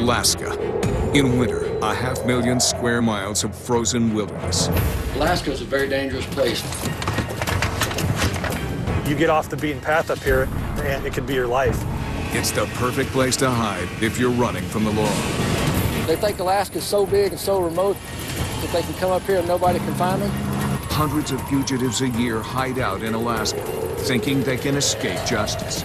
Alaska. In winter, a half million square miles of frozen wilderness. Alaska is a very dangerous place. You get off the beaten path up here, and it could be your life. It's the perfect place to hide if you're running from the law. They think Alaska's so big and so remote that they can come up here and nobody can find them. Hundreds of fugitives a year hide out in Alaska, thinking they can escape justice.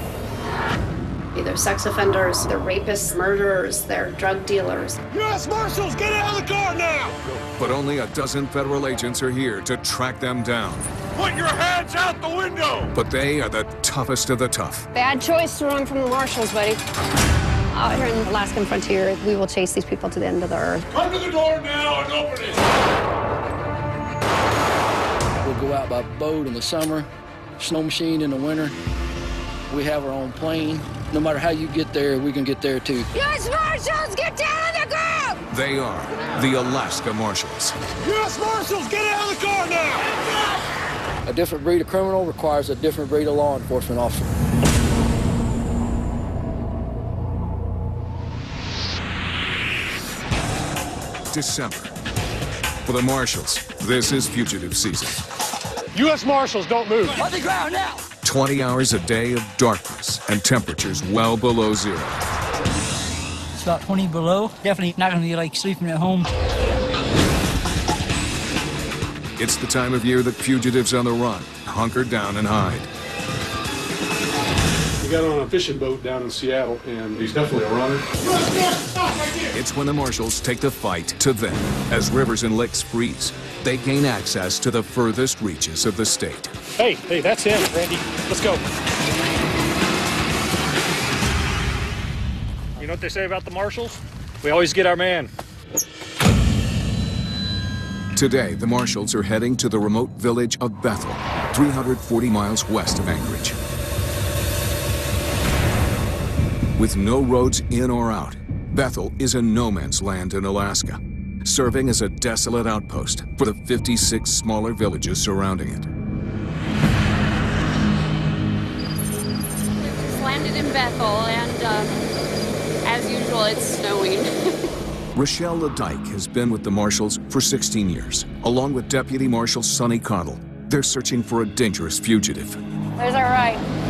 They're sex offenders, they're rapists, murderers, they're drug dealers. U.S. Marshals, get out of the car now! But only a dozen federal agents are here to track them down. Put your hands out the window! But they are the toughest of the tough. Bad choice to run from the marshals, buddy. Out here in the Alaskan frontier, we will chase these people to the end of the earth. Come to the door now and open it! We'll go out by boat in the summer, snow machine in the winter. We have our own plane. No matter how you get there, we can get there too. U.S. Marshals, get down on the ground! They are the Alaska Marshals. U.S. Marshals, get out of the car now! A different breed of criminal requires a different breed of law enforcement officer. December. For the Marshals, this is fugitive season. U.S. Marshals, don't move. On the ground now! 20 hours a day of darkness and temperatures well below zero. It's about 20 below. Definitely not going to be like sleeping at home. It's the time of year that fugitives on the run hunker down and hide. He got on a fishing boat down in Seattle, and he's definitely a runner. It's when the marshals take the fight to them. As rivers and lakes freeze, they gain access to the furthest reaches of the state. Hey, hey, that's him, Randy. Let's go. You know what they say about the marshals? We always get our man. Today, the marshals are heading to the remote village of Bethel, 340 miles west of Anchorage. With no roads in or out, Bethel is a no man's land in Alaska, serving as a desolate outpost for the 56 smaller villages surrounding it. Just landed in Bethel, and um, as usual, it's snowing. Rochelle LeDyke has been with the Marshals for 16 years, along with Deputy Marshal Sonny Connell. They're searching for a dangerous fugitive. There's our right.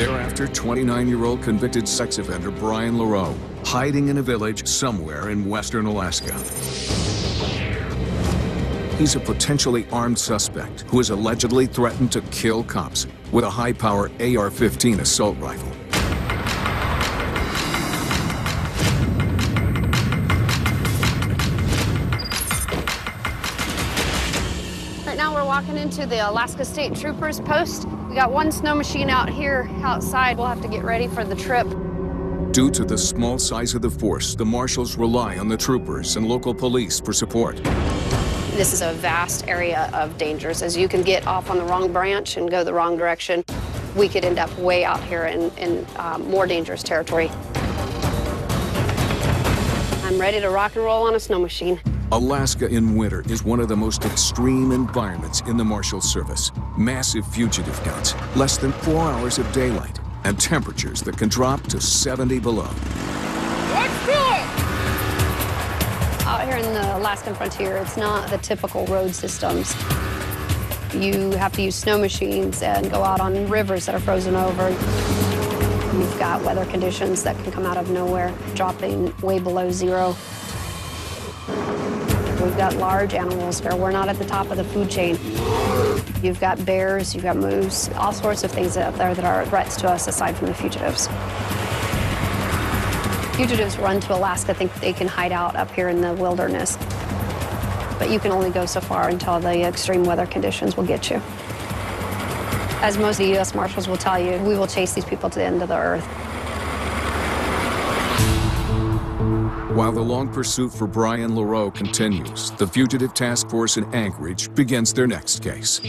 They're 29-year-old convicted sex offender Brian LaRoe, hiding in a village somewhere in western Alaska. He's a potentially armed suspect who has allegedly threatened to kill cops with a high-power AR-15 assault rifle. Right now we're walking into the Alaska State Troopers post. We got one snow machine out here outside. We'll have to get ready for the trip. Due to the small size of the force, the marshals rely on the troopers and local police for support. This is a vast area of dangers. As you can get off on the wrong branch and go the wrong direction, we could end up way out here in, in um, more dangerous territory. I'm ready to rock and roll on a snow machine. Alaska in winter is one of the most extreme environments in the Marshal Service. Massive fugitive counts, less than four hours of daylight, and temperatures that can drop to 70 below. Let's do it! Out here in the Alaskan frontier, it's not the typical road systems. You have to use snow machines and go out on rivers that are frozen over. You've got weather conditions that can come out of nowhere, dropping way below zero. We've got large animals where we're not at the top of the food chain. You've got bears, you've got moose, all sorts of things out there that are threats to us aside from the fugitives. Fugitives run to Alaska, think they can hide out up here in the wilderness. But you can only go so far until the extreme weather conditions will get you. As most of the U.S. Marshals will tell you, we will chase these people to the end of the earth. While the long pursuit for Brian LaRoe continues, the Fugitive Task Force in Anchorage begins their next case.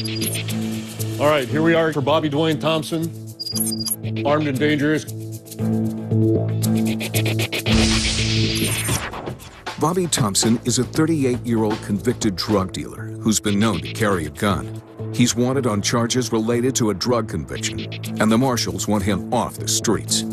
All right, here we are for Bobby Dwayne Thompson, armed and dangerous. Bobby Thompson is a 38-year-old convicted drug dealer who's been known to carry a gun. He's wanted on charges related to a drug conviction, and the marshals want him off the streets.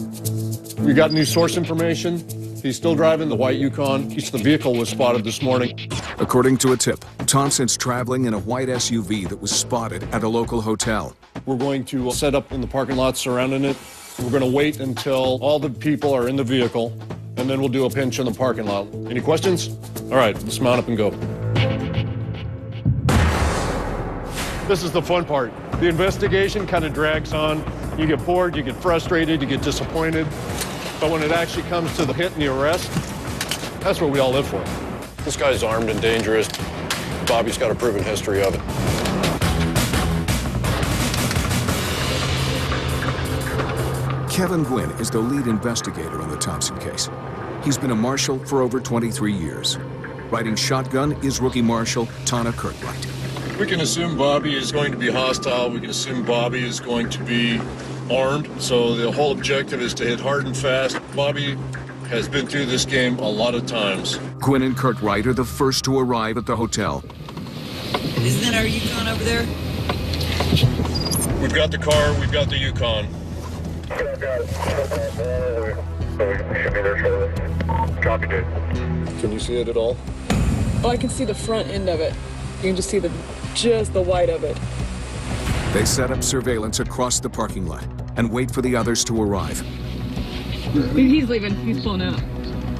We got new source information. He's still driving the white Yukon. He's, the vehicle was spotted this morning. According to a tip, Thompson's traveling in a white SUV that was spotted at a local hotel. We're going to set up in the parking lot surrounding it. We're going to wait until all the people are in the vehicle, and then we'll do a pinch in the parking lot. Any questions? All right, let's mount up and go. This is the fun part. The investigation kind of drags on. You get bored, you get frustrated, you get disappointed. But when it actually comes to the hit and the arrest, that's what we all live for. This guy's armed and dangerous. Bobby's got a proven history of it. Kevin Gwynn is the lead investigator on the Thompson case. He's been a marshal for over 23 years. Riding shotgun is rookie marshal Tana Kirklight. We can assume Bobby is going to be hostile. We can assume Bobby is going to be armed. So the whole objective is to hit hard and fast. Bobby has been through this game a lot of times. Gwynn and Kirklight are the first to arrive at the hotel. Isn't that our Yukon over there? We've got the car, we've got the Yukon. Copy, dude. Can you see it at all? Oh, I can see the front end of it. You can just see the just the white of it. They set up surveillance across the parking lot and wait for the others to arrive. He's leaving. He's pulling out.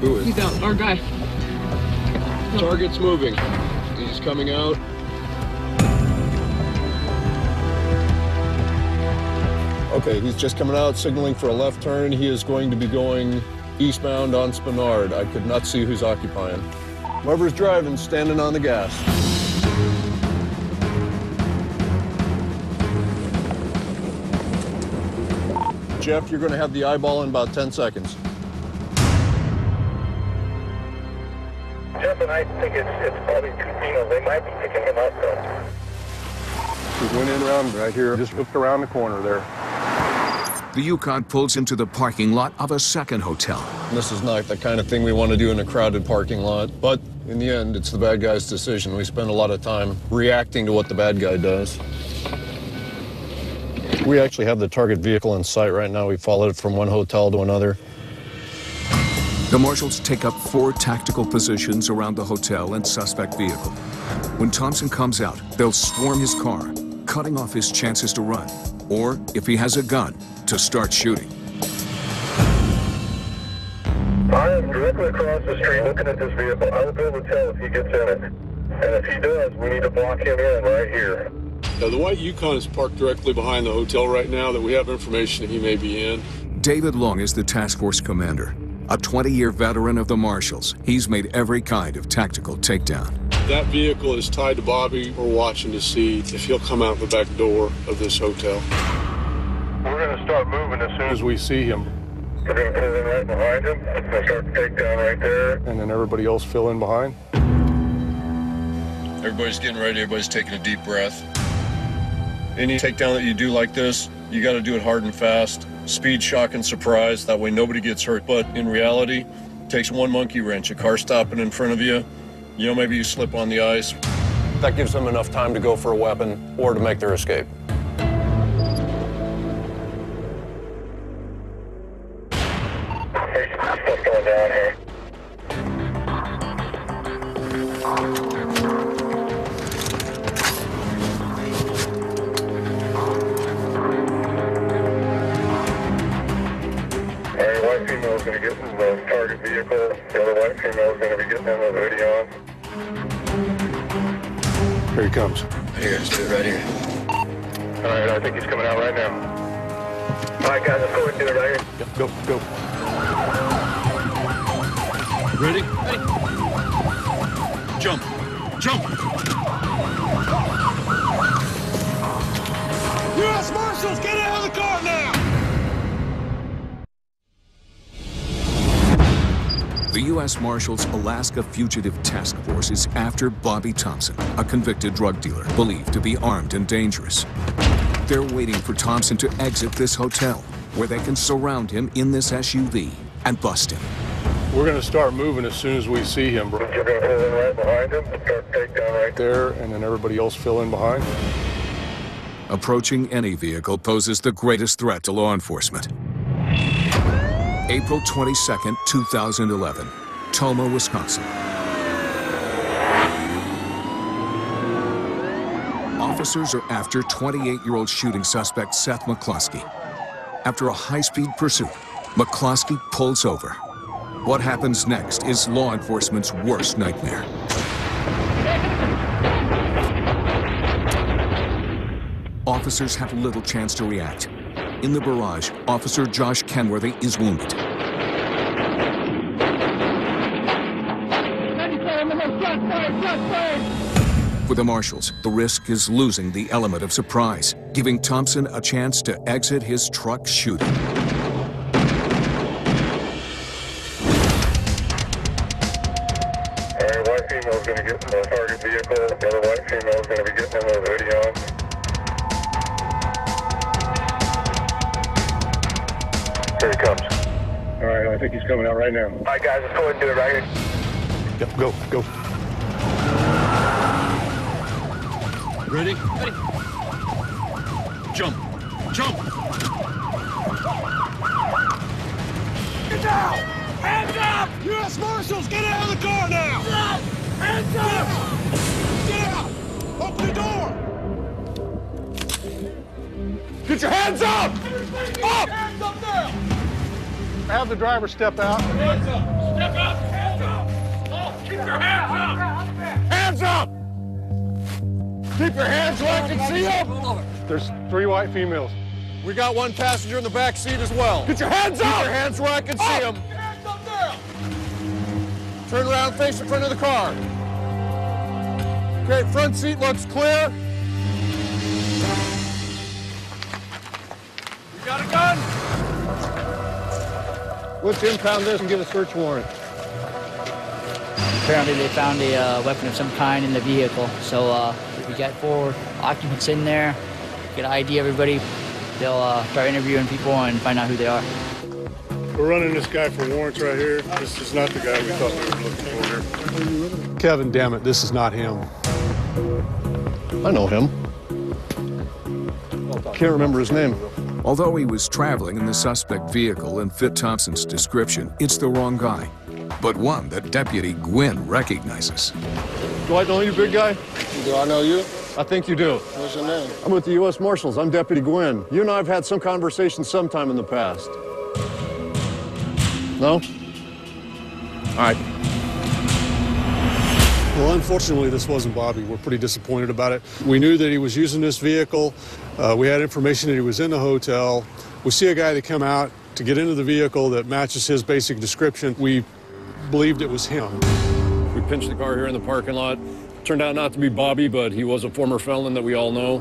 Who is? He's out. Our guy. Target's moving. He's coming out. Okay, he's just coming out, signaling for a left turn. He is going to be going eastbound on Spenard. I could not see who's occupying. Whoever's driving, standing on the gas. Jeff, you're going to have the eyeball in about 10 seconds. Jeff and I think it's, it's probably, you know, they might be picking him up though. We went in around right here, just hooked around the corner there. The Yukon pulls into the parking lot of a second hotel. This is not the kind of thing we want to do in a crowded parking lot, but in the end, it's the bad guy's decision. We spend a lot of time reacting to what the bad guy does. We actually have the target vehicle in sight right now. We followed it from one hotel to another. The marshals take up four tactical positions around the hotel and suspect vehicle. When Thompson comes out, they'll swarm his car, cutting off his chances to run, or, if he has a gun, to start shooting. I am directly across the street looking at this vehicle. I will be able to tell if he gets in it. And if he does, we need to block him in right here. Now, the white Yukon is parked directly behind the hotel right now that we have information that he may be in. David Long is the task force commander. A 20-year veteran of the Marshals, he's made every kind of tactical takedown. That vehicle is tied to Bobby. We're watching to see if he'll come out the back door of this hotel. We're going to start moving as soon As we see him, We're going to pull in right behind him. We're going to start the takedown right there. and then everybody else fill in behind. Everybody's getting ready. Everybody's taking a deep breath. Any takedown that you do like this, you got to do it hard and fast. Speed, shock, and surprise. That way nobody gets hurt. But in reality, it takes one monkey wrench. A car stopping in front of you, you know, maybe you slip on the ice. That gives them enough time to go for a weapon or to make their escape. Going to get in the target vehicle. The other white female is going to be getting in the hoodie on. Here he comes. Here, let's do it right here. All right, I think he's coming out right now. All right, guys, let's go and do it right here. Yep, go, go. Ready? Ready? Jump. Jump. U.S. Marshals, get out of the car now! The U.S. Marshals Alaska Fugitive Task Force is after Bobby Thompson, a convicted drug dealer believed to be armed and dangerous. They're waiting for Thompson to exit this hotel, where they can surround him in this SUV and bust him. We're going to start moving as soon as we see him. bro. You're going to pull in right behind him. Start the takedown right there. There, and then everybody else fill in behind. Approaching any vehicle poses the greatest threat to law enforcement. April 22nd, 2011, Tomah, Wisconsin. Officers are after 28-year-old shooting suspect Seth McCloskey. After a high-speed pursuit, McCloskey pulls over. What happens next is law enforcement's worst nightmare. Officers have little chance to react. In the barrage, Officer Josh Kenworthy is wounded. For the marshals, the risk is losing the element of surprise, giving Thompson a chance to exit his truck shooting. Here he comes. All right, I think he's coming out right now. All right, guys, let's go ahead and do it right here. Yep, go, go. Ready? Ready. Jump. Jump. Get down! Hands up! U.S. Marshals, get out of the car now! Hands up! Get out! Open the door! Get your hands up! Up! Hands up now! Have the driver step out. Hands up! Step up! Hands up! Oh, keep your hands up! Hands up! Keep your hands where I can see them. There's three white females. We got one passenger in the back seat as well. Get your hands up. Keep your hands where I can see them. Hands up now! Turn around, face the front of the car. Okay, front seat looks clear. You got a gun? Let's impound this and get a search warrant. Apparently they found a uh, weapon of some kind in the vehicle. So uh, we got four occupants in there. Get an ID everybody. They'll uh, start interviewing people and find out who they are. We're running this guy for warrants right here. This is not the guy we thought we were looking for here. Kevin, damn it, this is not him. I know him. I can't remember his name. Although he was traveling in the suspect vehicle and fit Thompson's description, it's the wrong guy. But one that Deputy Gwynn recognizes. Do I know you, big guy? Do I know you? I think you do. What's your name? I'm with the U.S. Marshals. I'm Deputy Gwynn. You and I have had some conversation sometime in the past. No? All right. Well, unfortunately, this wasn't Bobby. We're pretty disappointed about it. We knew that he was using this vehicle. Uh, we had information that he was in the hotel. We see a guy that come out to get into the vehicle that matches his basic description. We believed it was him. We pinched the car here in the parking lot. Turned out not to be Bobby, but he was a former felon that we all know.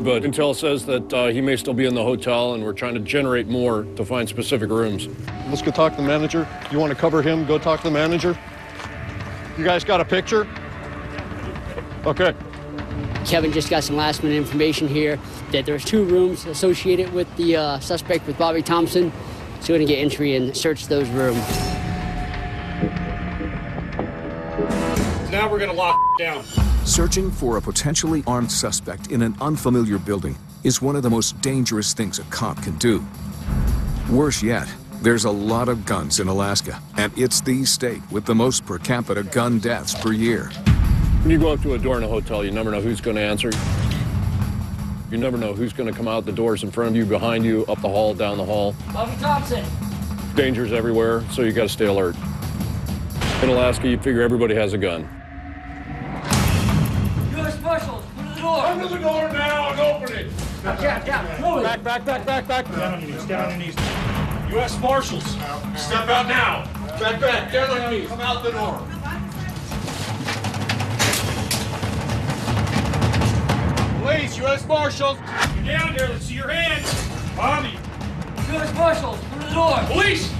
But intel says that uh, he may still be in the hotel, and we're trying to generate more to find specific rooms. Let's go talk to the manager. You want to cover him? Go talk to the manager. You guys got a picture? Okay. Kevin just got some last minute information here that there's two rooms associated with the uh, suspect with Bobby Thompson. So we're gonna get entry and search those rooms. Now we're gonna lock down. Searching for a potentially armed suspect in an unfamiliar building is one of the most dangerous things a cop can do. Worse yet, there's a lot of guns in Alaska, and it's the state with the most per capita gun deaths per year. When you go up to a door in a hotel, you never know who's going to answer. You never know who's going to come out the doors in front of you, behind you, up the hall, down the hall. Bobby Thompson. Dangers everywhere, so you got to stay alert. In Alaska, you figure everybody has a gun. U.S. Marshals, go to the door. Come to the door now and open it. Down, down. Back, back, back, back, back. Down on your knees, down on your knees. U.S. Marshals, step out now. Back, back, down on your knees. Come out the door. Police, U.S. Marshals. Get down there, let's see your hands. Bobby. U.S. Marshals, go to the door. Police.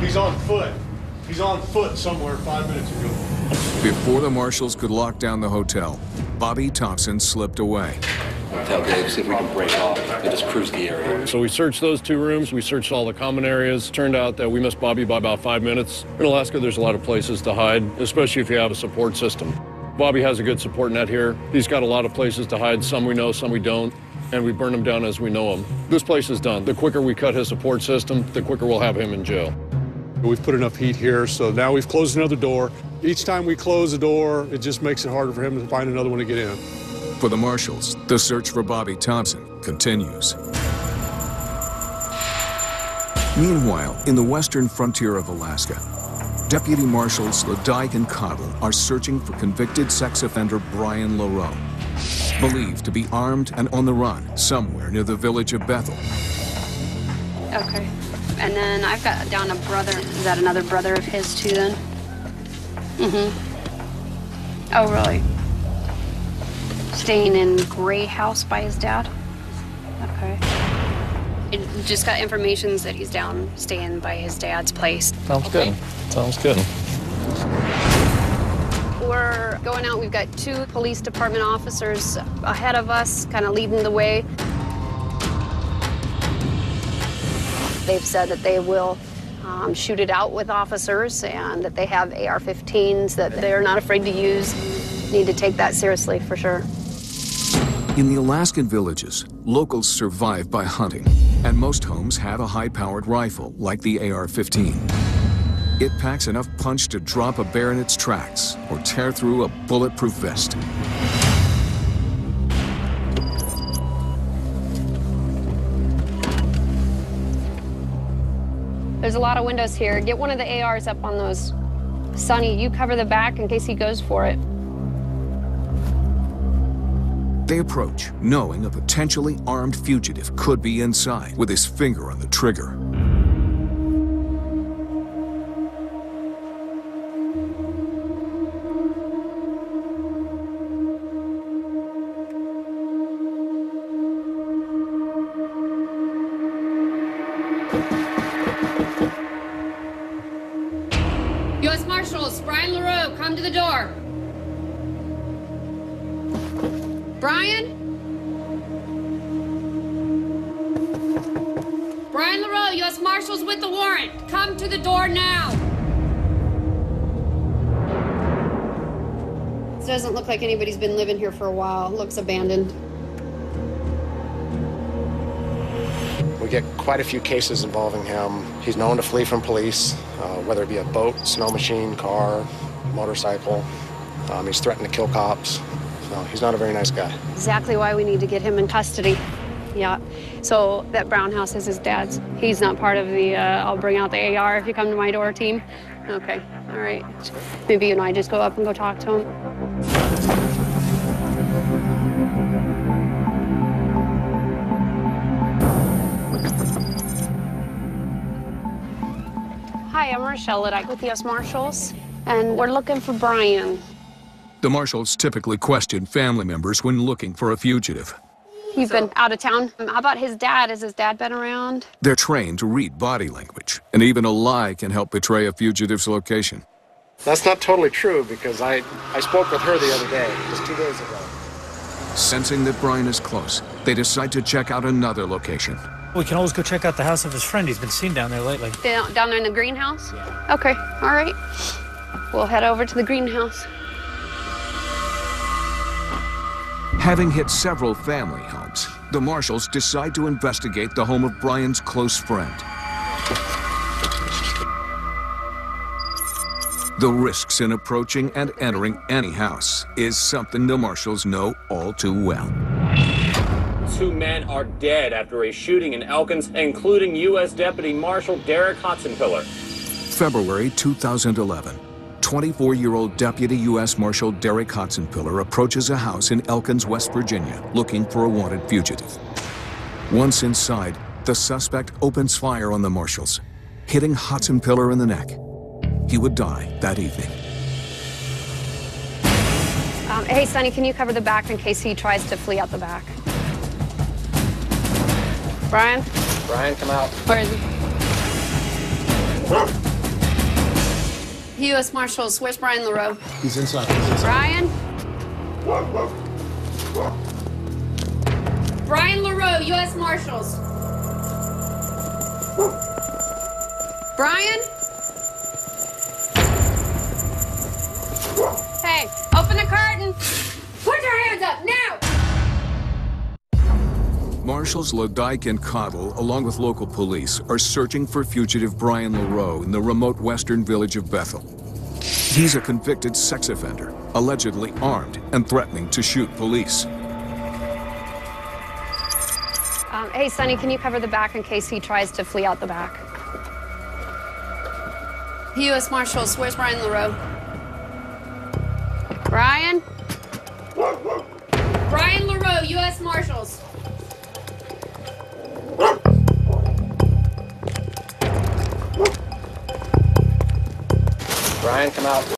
He's on foot. He's on foot somewhere five minutes ago. Before the marshals could lock down the hotel, Bobby Thompson slipped away. Tell Dave, see if we can break off and just cruise the area. So we searched those two rooms. We searched all the common areas. Turned out that we missed Bobby by about five minutes. In Alaska, there's a lot of places to hide, especially if you have a support system. Bobby has a good support net here. He's got a lot of places to hide. Some we know, some we don't. and we burn them down as we know them. This place is done. The quicker we cut his support system, the quicker we'll have him in jail. We've put enough heat here, so now we've closed another door. Each time we close a door, it just makes it harder for him to find another one to get in. For the marshals, the search for Bobby Thompson continues. Meanwhile, in the western frontier of Alaska, Deputy Marshals Ledyke and Cottle are searching for convicted sex offender Brian LaRoe, believed to be armed and on the run somewhere near the village of Bethel. Okay. And then I've got down a brother. Is that another brother of his too then? Mm-hmm. Oh, really? Staying in Gray House by his dad? Okay. It just got information that he's down staying by his dad's place. Sounds good. Sounds good. We're going out. We've got two police department officers ahead of us, kind of leading the way. They've said that they will um, shoot it out with officers and that they have AR 15s that they're not afraid to use. Need to take that seriously for sure. In the Alaskan villages, locals survive by hunting, and most homes have a high-powered rifle like the AR-15. It packs enough punch to drop a bear in its tracks or tear through a bulletproof vest. There's a lot of windows here. Get one of the ARs up on those. Sonny, you cover the back in case he goes for it. They approach, knowing a potentially armed fugitive could be inside with his finger on the trigger. This doesn't look like anybody's been living here for a while. Looks abandoned. We get quite a few cases involving him. He's known to flee from police, uh, whether it be a boat, snow machine, car, motorcycle. Um, he's threatened to kill cops. So he's not a very nice guy. Exactly why we need to get him in custody. Yeah. So that brown house is his dad's. He's not part of the uh, I'll bring out the AR if you come to my door team. Okay. All right. Maybe you and I just go up and go talk to him. Hi, I'm Rochelle Ledyke with the U.S. Marshals, and we're looking for Brian. The marshals typically question family members when looking for a fugitive. You've been out of town. How about his dad? Has his dad been around? They're trained to read body language, and even a lie can help betray a fugitive's location. That's not totally true because I, I spoke with her the other day, just two days ago. Sensing that Brian is close, they decide to check out another location. We can always go check out the house of his friend. He's been seen down there lately. Down, down there in the greenhouse? Okay, all right. We'll head over to the greenhouse. Having hit several family homes, the marshals decide to investigate the home of Brian's close friend. The risks in approaching and entering any house is something the marshals know all too well. Two men are dead after a shooting in Elkins, including U.S. Deputy Marshal Derek Hotsinpiller. February 2011. 24-year-old Deputy U.S. Marshal Derek Hotsinpiller approaches a house in Elkins, West Virginia, looking for a wanted fugitive. Once inside, the suspect opens fire on the marshals, hitting Hotsinpiller in the neck. He would die that evening. Um, hey, Sonny, can you cover the back in case he tries to flee out the back? Brian? Brian, come out. Where is he? U.S. Marshals, where's Brian LaRoe? He's inside. He's inside. Brian? Brian LaRoe, U.S. Marshals. Brian? Hey, open the curtain. Put your hands up now. Marshals Ladyke and Cottle, along with local police, are searching for fugitive Brian LaRoe in the remote western village of Bethel. He's a convicted sex offender, allegedly armed and threatening to shoot police. Um, hey, Sonny, can you cover the back in case he tries to flee out the back? U.S. Marshals, where's Brian LaRoe? Brian? Brian Brian, come out.